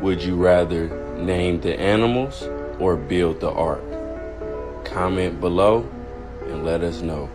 Would you rather name the animals or build the ark? Comment below and let us know.